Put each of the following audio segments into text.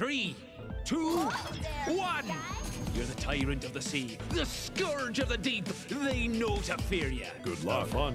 three, two, one. You're the tyrant of the sea, the scourge of the deep. They know to fear you. Good luck. Fun.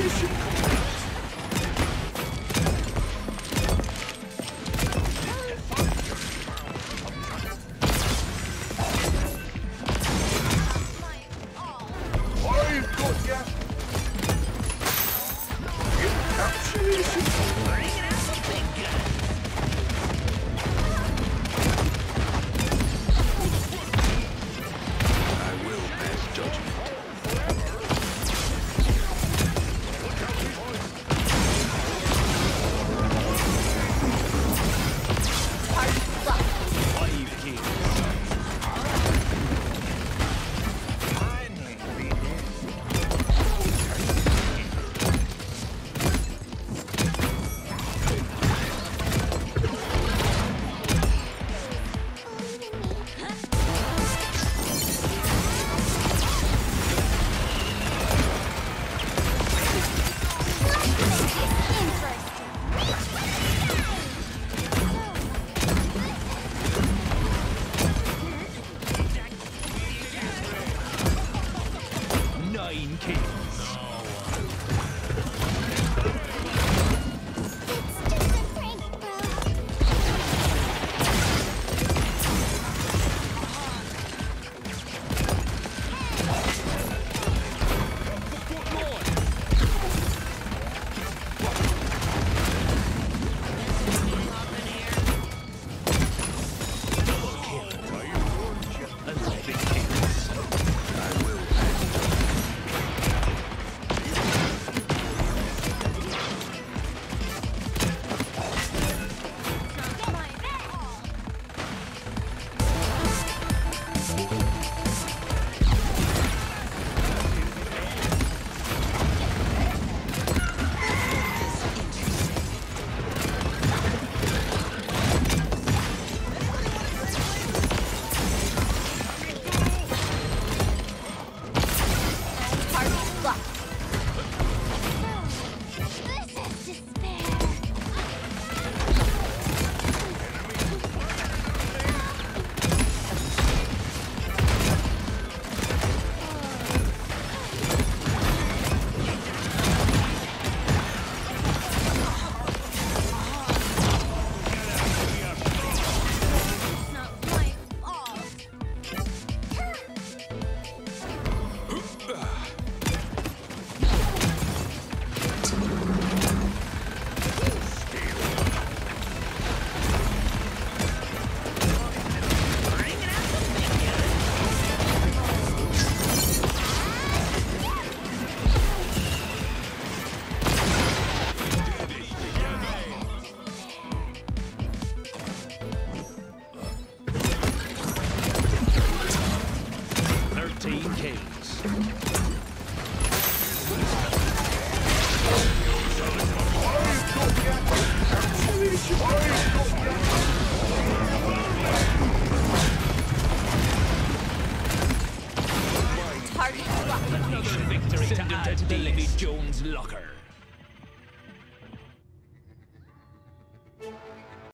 真是。可 King. Another victory to Davy Jones' locker.